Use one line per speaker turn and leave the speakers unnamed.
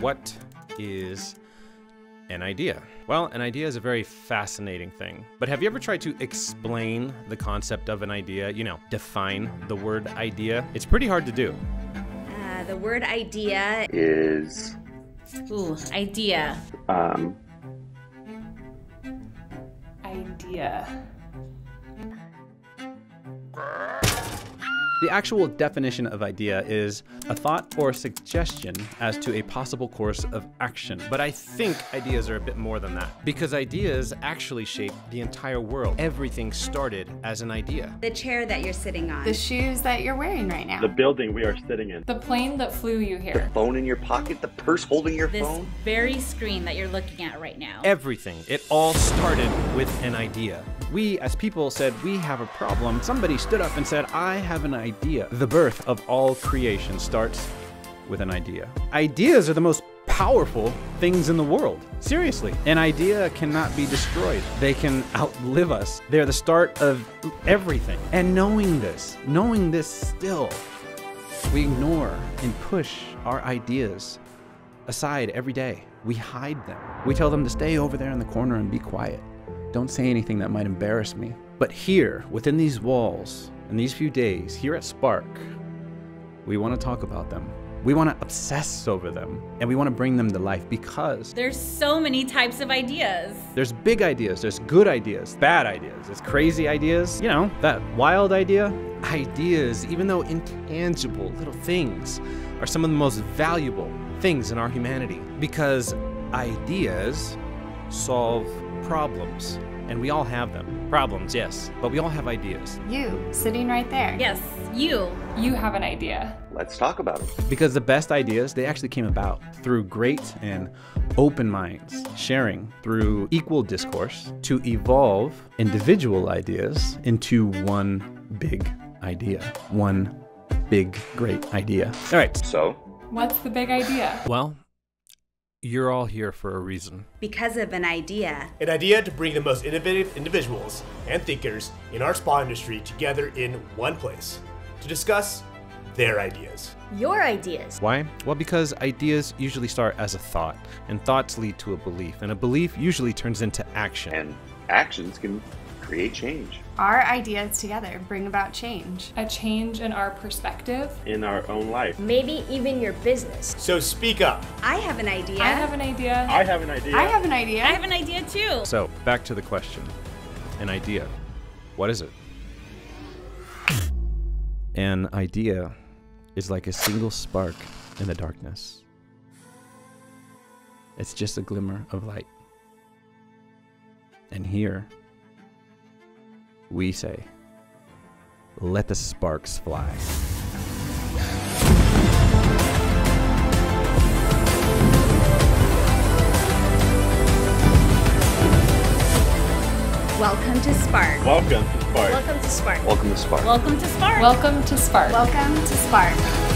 What is an idea? Well, an idea is a very fascinating thing. But have you ever tried to explain the concept of an idea? You know, define the word idea? It's pretty hard to do.
Uh, the word idea
is
Ooh, idea.
um,
idea.
The actual definition of idea is a thought or suggestion as to a possible course of action. But I think ideas are a bit more than that because ideas actually shape the entire world. Everything started as an idea.
The chair that you're sitting on.
The shoes that you're wearing right now.
the building we are sitting in.
The plane that flew you here.
The phone in your pocket, the purse holding your
this
phone.
very screen that you're looking at right now.
Everything. It all started with an idea. We, as people, said, We have a problem. Somebody stood up and said, I have an idea. The birth of all creation starts with an idea. Ideas are the most powerful things in the world. Seriously. An idea cannot be destroyed, they can outlive us. They're the start of everything. And knowing this, knowing this still, we ignore and push our ideas aside every day. We hide them. We tell them to stay over there in the corner and be quiet. Don't say anything that might embarrass me. But here, within these walls, in these few days, here at Spark, we want to talk about them. We want to obsess over them and we want to bring them to life because
There's so many types of ideas.
there's big ideas, there's good ideas, bad ideas, there's crazy ideas, you know, that wild idea. Ideas, even though intangible little things, are some of the most valuable things in our humanity because ideas solve problems. And we all have them. Problems, yes, but we all have ideas.
You, sitting right there.
Yes, you.
You have an idea.
Let's talk about it.
Because the best ideas, they actually came about through great and open minds, sharing through equal discourse to evolve individual ideas into one big idea. One big, great idea. All right.
So,
What's the big idea?
Well, you're all here for a reason.
because of an idea.
An idea to bring the most innovative individuals and thinkers in our spa industry together in one place to discuss their ideas.
Your ideas.
Why? Well, because ideas usually start as a thought, and thoughts lead to a belief, and a belief usually turns into action.
and actions can create change
Our ideas together bring about change. A change in our perspective.
in our own life.
Maybe even your business.
So speak up.
I have an idea.
I have an idea.
I have an idea.
I have an idea.
I have an idea too.
So, back to the question an idea. What is it? An idea is like a single spark in the darkness, it's just a glimmer of light. And here, we say, let the sparks fly.
Welcome to Spark.
Welcome to Spark.
Welcome to Spark.
Welcome to Spark.
Welcome to Spark.
Welcome to Spark. Welcome to Spark.